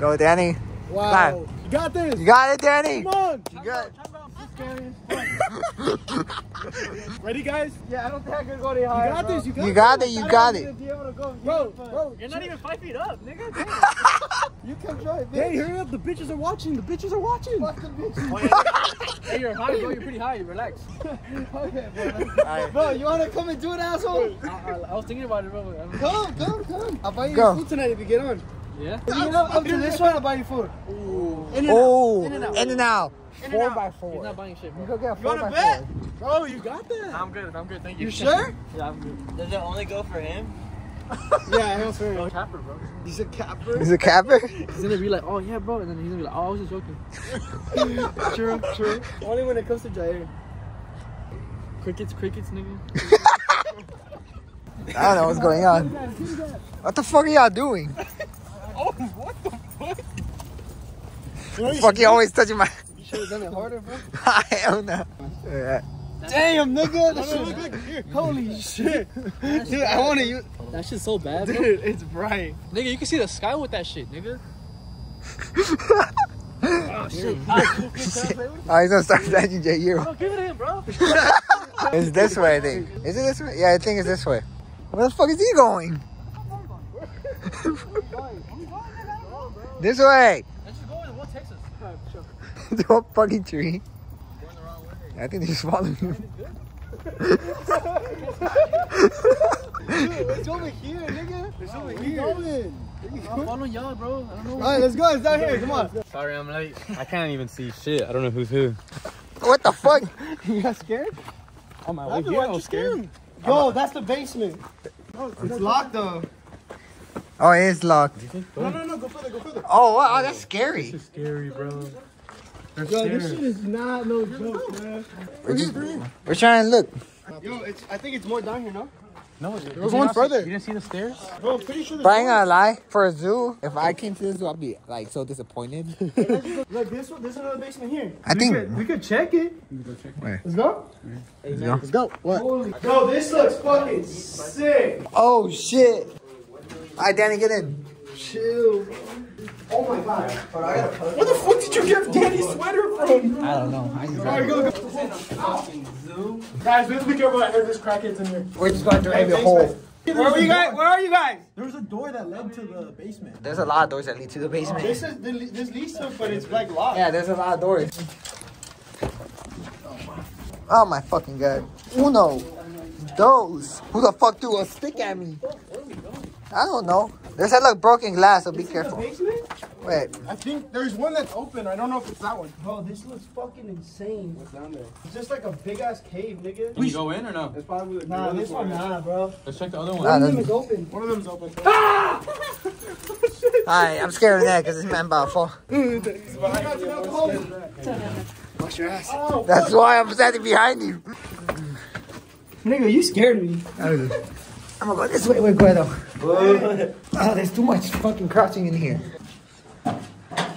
Go, Danny. Wow. Five. You got this. You got it, Danny. Come on. You got Ready, guys? Yeah, I don't think I could go to You high. got this. You got it. You got it. You got it. Bro, bro. You're not even five feet up, nigga. You can try it. Hey, hurry up. The bitches are watching. The bitches are watching. Fuck the bitches. Oh, hey, you're high, bro. You're pretty high. Relax. okay, Bro, Bro, you want to come and do it, asshole? I, I, I was thinking about it, bro. Don't- Come, come, come. I'll buy you Go. food tonight if you get on. Yeah. You get up, up to this one, I'll buy you food. In and Oh, In-N-Out. in and out. In and Four out. by He's not buying shit, You go get a You four want to by bet? four. Bro, you got that. I'm good. I'm good. Thank you. You sure? Yeah, I'm good. Does it only go for him? Yeah, I'm sure. Bro, capper, bro. He's a capper. Is it capper? He's gonna be like, oh yeah, bro, and then he's gonna be like, oh, I was just joking. True, true. Only when it comes to Jayir. Crickets, crickets, nigga. I don't know what's going on. What the fuck are y'all doing? Oh, what the fuck? You know, you Fuck, you always touching my. You should have done it harder, bro. Hell no. Yeah. Damn, nigga. That shit look like here. Holy shit. Dude, I want to use. That shit's so bad, bro. Dude, it's bright. nigga, you can see the sky with that shit, nigga. Oh, ah, shit. Oh, he's gonna start snatching J U. Bro, give it to him, bro. It's this way, I think. Is it this way? Yeah, I think it's this way. Where the fuck is he going? this way. Let's just go in what Texas. Don't fucking tree. I think they just following you. It's over here, nigga. It's over here. Going? I'm following y'all, bro. I don't know. All right, let's go. It's down here. Come on. Sorry, I'm late. I can't even see shit. I don't know who's who. What the fuck? You got scared? On my Why'd you- why'd you scare? Yo, that's the basement. It's locked though. Oh, it is locked. No, no, no. Go further. Go further. Oh, wow, that's scary. Scary, bro. Yo, this shit is not no joke, man. We're, just, we're trying to look. Yo, it's. I think it's more down here, no? No, There's one further. You didn't see the stairs? Bro, I'm pretty sure. But I ain't gonna lie, for a zoo, if I came to the zoo, I'd be like so disappointed. Look, this one. There's another basement here. I we think- could, we could check it. Where? Let's go. Let's go. Let's go. What? Yo, this looks fucking sick. Oh shit! Alright, Danny, get in. Chill. bro. Oh my god. Where the fuck did you get Danny's sweater from? I don't know. I just Alright, go, go. Guys, let's be careful. I heard there's crackheads in here. We're just going to drive a hole. Where are you guys? Where are you guys? There was a door that led to the basement. There's a lot of doors that lead to the basement. This is this leads to, but it's like locked. Yeah, there's a lot of doors. Oh my fucking god. Uno. Those. Who the fuck threw a stick at me? I don't know. There's that like broken glass, so be careful. Basement? Wait. I think there's one that's open. I don't know if it's that one. Bro, this looks fucking insane. What's down there? It's just like a big ass cave, nigga. Can you go in or no? It's probably nah, this one nah, bro. Let's check the other one. Nah, One of them is open. One of them's open. Ah! Alright, I'm scared of that because this man about to fall. I got some alcohol. Wash your ass. Oh, That's why I'm standing behind you. nigga, you scared me. I'm gonna go this way with Guido. Oh, there's too much fucking crouching in here.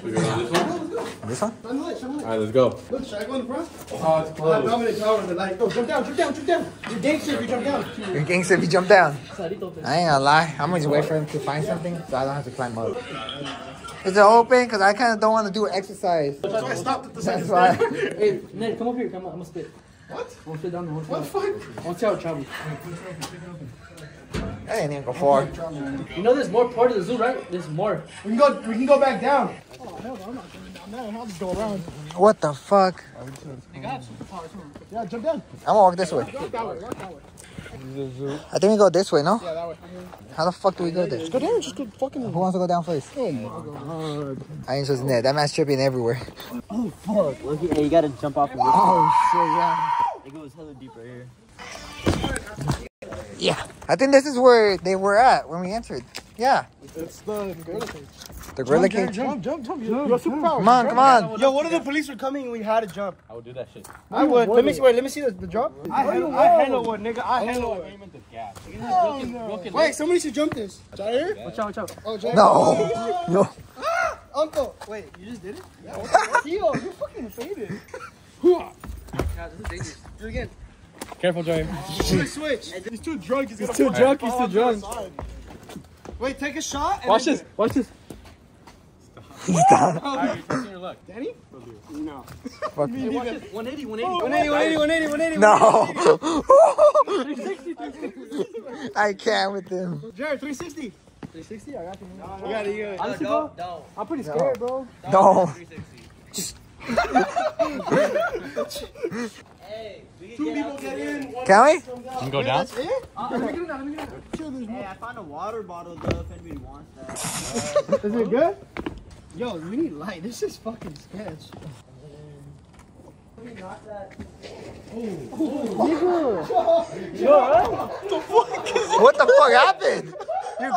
We go down this one? This one? Shine the light, shine the light. Alright, let's go. Look, should I go in the front? Oh, it's I'm closed. dominant tower in the light. Go, jump down, jump down, jump down. You're gangster if you jump down. You're gangster if you jump down. I ain't gonna lie. I'm gonna just wait for him to find something so I don't have to climb up. Is it open? Because I kind of don't want to do exercise. That's why I stopped at the That's second why. Hey, Ned, come up here. Come on, I'm gonna spit. What? I'm gonna spit down there. One What the time. fuck? One time, travel. That ain't even go far. You know, there's more part of the zoo, right? There's more. We can go. We can go back down. Oh hell no, I'm not going down there. I'll just go around. What the fuck? They got superpowers, huh? Yeah, jump down. I'm gonna walk this way. Walk that way. Walk that way. I think we go this way, no? Yeah, that way. How the fuck do we go there? Go down. Just go fucking. Who wants to go down first? Oh my god. I ain't trusting that. That man's tripping everywhere. Oh fuck. Look, hey, you gotta jump off of this. Oh shit, yeah. It goes hella deep right here. Yeah. I think this is where they were at when we entered. Yeah. It's the gorilla cage. The gorilla jump, cage. Jump, jump, jump. You have superpowers. Come on, come on. Yo, what if the police were coming and we had to jump? I would do that shit. I would. Let me see. Wait, let me see the, the drop. I handle, I handle one, nigga. I handle one. The gas. Oh, no. Wait, somebody should jump this. Jayir? Watch out, watch out. Oh, Jayir. No. No. Ah, uncle. Wait, you just did it? Yeah. Yo, you fucking faded. God, this is dangerous. Do it again. Careful, Joey. Switch, switch. He's too drunk. He's, too drunk, he's too drunk. Wait, take a shot. and Watch this. Watch this. He's done. Alright, you're testing your luck. Danny? No. Fuck. Hey, watch 180, 180. 180, 180, 180, 180. No. I can't with him. Jared, 360. 360, I got you. You got it, you got it. Honestly, bro, don't. I'm pretty scared, bro. No. 360. Two people get in. One Can we? come down. You go down? That's it? Let me get it now, let me get it now. Chill, there's Hey. I found a water bottle though if anybody wants that. Is it good? Yo, we need light. This is fucking sketch. What the fuck happened? You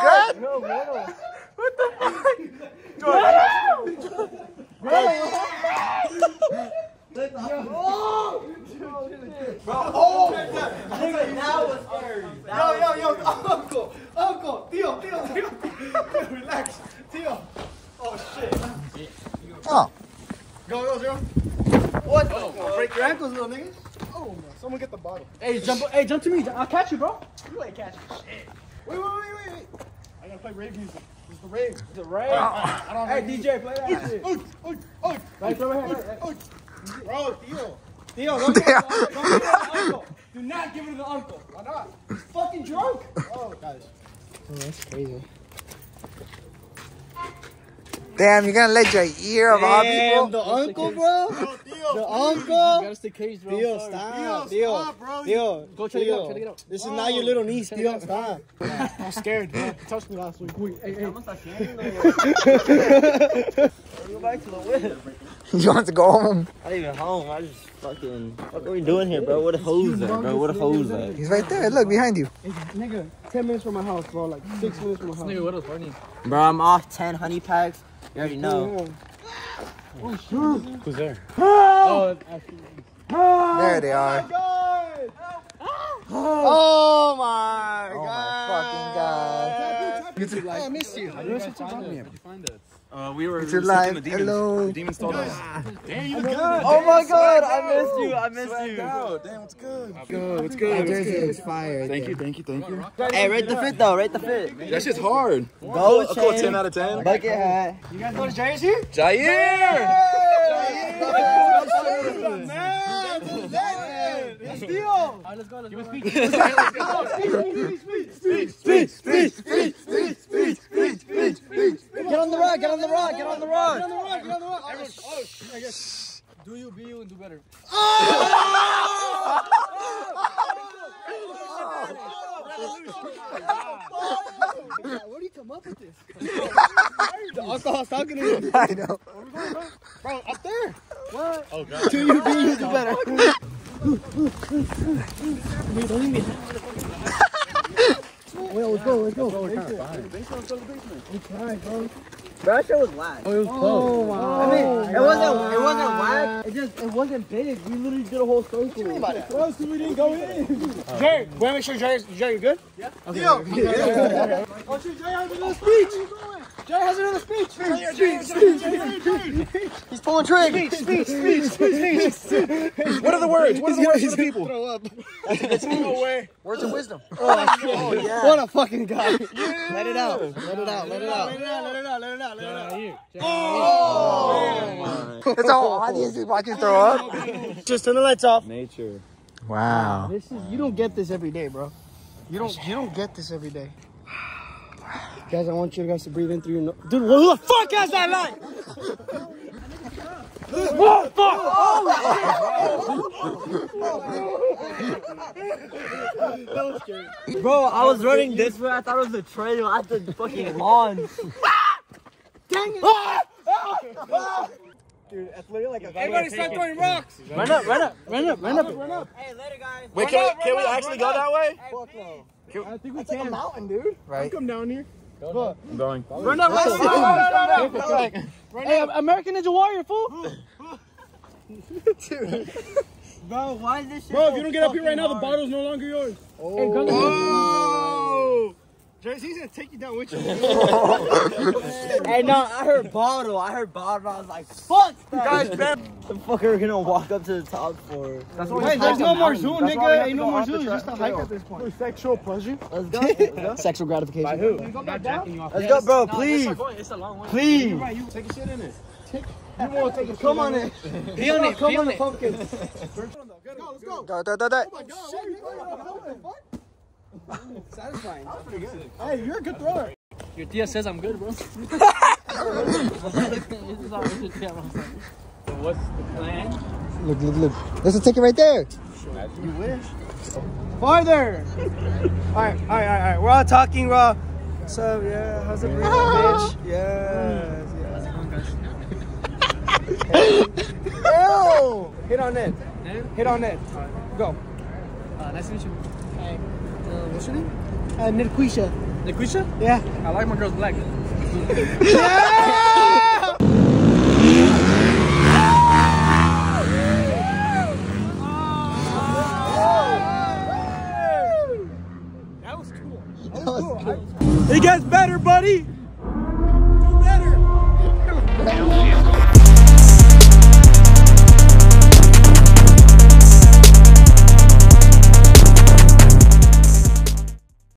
good? Yo, yo, yo, uncle, uncle, Theo, Theo, Theo, relax, Theo. Oh shit. Oh. Go, go, zero. What? Oh, break your ankles, little nigga. Oh, man. someone get the bottle. Hey, jump, hey, jump to me. I'll catch you, bro. You ain't catching shit. Wait, wait, wait, wait, wait. I gotta play rave music. The rave. The rain. I don't Hey, DJ, play that shit. Right, throw it here. right, right. Bro, Theo. Theo, don't give it to don't give it to uncle. Do not give it to the uncle. Why not? He's fucking drunk. Oh, guys. That's crazy. Damn, you're gonna let your ear of our people? the uncle, bro. Bro, Theo, The the uncle. You uncle. gotta stay caged, bro. Theo, stop. Theo, stop, bro. Theo, Go try to get out, try to get out. This is not your little niece, Try Theo. Stop. I'm scared, bro. You touched me last week. Wait, hey, hey. Go back to the whip. You want to go home? I Not even home. I just fucking. What are we doing here, bro? What a hose at, bro? What a hose at? Eh? He's right there. Look behind you. Hey, nigga, 10 minutes from my house, bro. Like 6 minutes from my house. Nigga, what else? Barney? Bro, I'm off 10 honey packs. You already know. Who's there? Oh. There they are. Oh god. Oh my god! Oh my fucking god. YouTube live. I missed you. How'd you guys find it? You find it? Uh, we were It's we were live. seeking the demons. Hello. The demons told us. Damn, you Oh my god, I missed you. I missed you. Oh, damn, what's good? Good, what's That good? jersey is fire. Thank you, thank you, thank you. Hey, rate the fit though. Rate the fit. That shit's hard. Go A cool 10 out of 10. Bucket hat. You guys know the Jayir's here? Jayir! That's Theo. All right, let's go. Let's go. Get on the rock. Get on the rock. Get on the rock. Get on the rock, get on the rock. Everyone, oh, I guess. Do you, be you, and do better. Where do you come up with this? the alcohol's talking to you. I know. Bro, up there. What? Oh God. Do you be you do better. Well, let's go, let's go. Bro, that shit was whack. Oh, it was close. Oh, I mean, it oh, wasn't. It wasn't whack. It just. It wasn't big. We literally did a whole circle. Bro, see, we didn't go in. Jerry, we make sure Jerry's, Jerry, you good? Yeah. Theo. Oh, shit, Jerry has another speech. Jerry has another speech. Speech, speech, He's pulling trigger. Speech, speech, speech, speech. What are the words? What are the words for the people? Throw up. No way. Words of wisdom. Oh, oh, what a fucking guy. Let it out. Let it out. Let it out. Let it out. Let it out. Let it out. Let it out. Here. It's all audience is watching throw up. Just turn the lights off. Nature. Wow. This is you don't get this every day, bro. You don't you don't get this every day. Guys, I want you guys to breathe in through your nose. Dude, who the fuck has that light? Whoa, fuck! that was scary. Bro, I was running this way. I thought it was a trail at the fucking lawn. Dang it! Dude, that's literally like a Everybody start throwing rocks! Run up, run up, run up, run up. Run up! Hey, later, guys. Wait, can we, can we actually go that way? Fuck no. I think we It's like a mountain, dude. Right. Come down here. I'm going. Run up, run up, run up, run up. Hey, American Ninja Warrior, fool. Bro, why is this shit Bro, if you don't get up here right fucking now, the bottle's no longer yours. Hey, gun Oh! He's gonna take you down with you. Hey, no, I heard bottle. I heard bottle. I was like, fuck that. Guys, Ben. the fucker gonna walk up to the top floor. That's Hey, there's no more zoom, That's why we nigga. Ain't no more off zoom. It's just a hike at this point. Sexual pleasure. Let's go. Let's go. Sexual gratification. By who? Go? Let's go, bro. Please. It's a long one. Please. Right, you take a shit in it. You won't take a Come on in in. Be on it. Come on on the it. pumpkin. Let's go, let's go. Da, da, da, da. Oh my god, why are you throwing that? What the fuck? Satisfying. Hey, you're a good thrower. Your tia says I'm good, bro. This is all- this is tia, bro. So what's the plan? Look, look, look. There's a ticket right there. You wish? Farther. All right, all right, all right, all right. We're all talking, bro. What's up? Yeah, how's it going, bitch? Yes, yes. Ew. Hit on it. Hit on it. Go. Uh, nice to meet you. Uh, uh, what's your name? Uh, Nikisha? Nerquisha? Yeah. I like my girls black. yeah! It gets better, buddy!